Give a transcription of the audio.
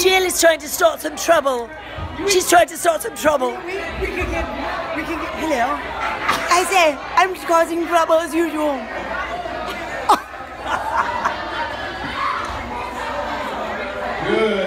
Jill is trying to start some trouble. She's trying to start some trouble. We, we can get, we can get, hello. I say, I'm causing trouble as usual. Good.